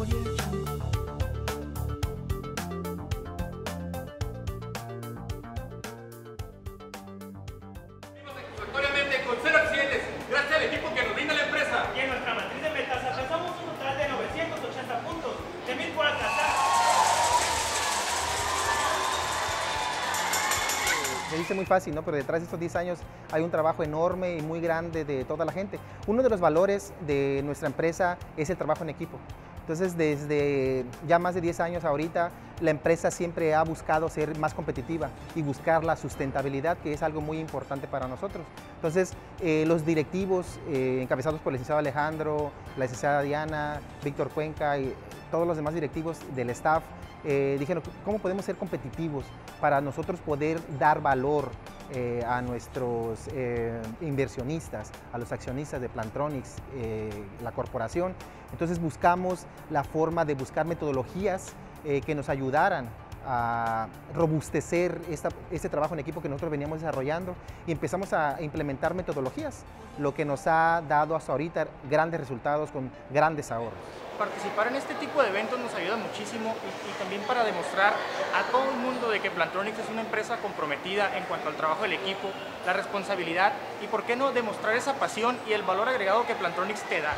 Satisfactoriamente con cero accidentes, gracias al equipo que nos brinda la empresa. Y en nuestra matriz de metas alcanzamos un total de 980 puntos, de 1000 por alcanzar. Me dice muy fácil, ¿no? Pero detrás de estos 10 años hay un trabajo enorme y muy grande de toda la gente. Uno de los valores de nuestra empresa es el trabajo en equipo. Entonces, desde ya más de 10 años ahorita, la empresa siempre ha buscado ser más competitiva y buscar la sustentabilidad, que es algo muy importante para nosotros. Entonces, eh, los directivos, eh, encabezados por el licenciado Alejandro, la licenciada Diana, Víctor Cuenca y todos los demás directivos del staff, eh, dijeron, ¿cómo podemos ser competitivos para nosotros poder dar valor eh, a nuestros eh, inversionistas, a los accionistas de Plantronics, la corporación? Entonces buscamos la forma de buscar metodologías que nos ayudaran a robustecer este trabajo en equipo que nosotros veníamos desarrollando y empezamos a implementar metodologías, lo que nos ha dado hasta ahorita grandes resultados con grandes ahorros. Participar en este tipo de eventos nos muchísimo y, también para demostrar a todo el mundo de que Plantronics es una empresa comprometida en cuanto al trabajo del equipo, la responsabilidad y por qué no demostrar esa pasión y el valor agregado que Plantronics te da.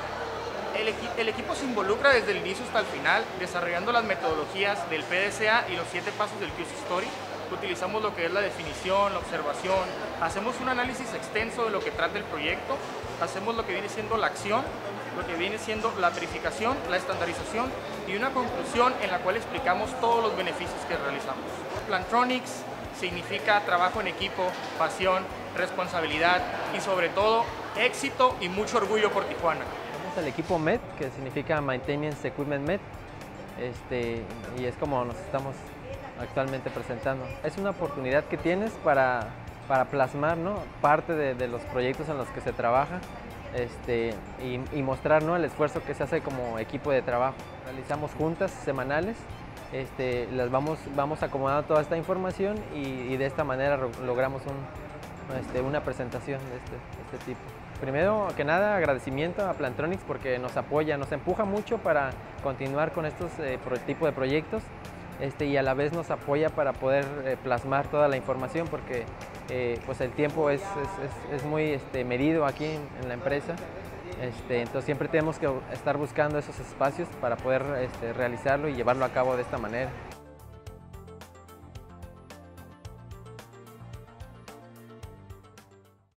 El equipo se involucra desde el inicio hasta el final, desarrollando las metodologías del PDCA y los siete pasos del Qs Story. Utilizamos lo que es la definición, la observación, hacemos un análisis extenso de lo que trata el proyecto, hacemos lo que viene siendo la acción, lo que viene siendo la verificación, la estandarización y una conclusión en la cual explicamos todos los beneficios que realizamos. Plantronics significa trabajo en equipo, pasión, responsabilidad y sobre todo éxito y mucho orgullo por Tijuana. Somos el equipo MED, que significa Maintenance Equipment MED, este, y es como nos estamos actualmente presentando. Es una oportunidad que tienes para, para plasmar ¿no? parte de, de los proyectos en los que se trabaja este, y, y mostrar ¿no? el esfuerzo que se hace como equipo de trabajo. Realizamos juntas semanales, este, las vamos, vamos acomodando toda esta información y, y de esta manera logramos un, este, una presentación de este, este tipo. Primero que nada, agradecimiento a Plantronics porque nos apoya, nos empuja mucho para continuar con estos eh, pro- tipo de proyectos este, y a la vez nos apoya para poder eh, plasmar toda la información porque eh, pues el tiempo es, es- es- muy este, medido aquí en, la empresa. Este, entonces siempre tenemos que estar buscando esos espacios para poder realizarlo y llevarlo a cabo de esta manera.